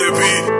To be.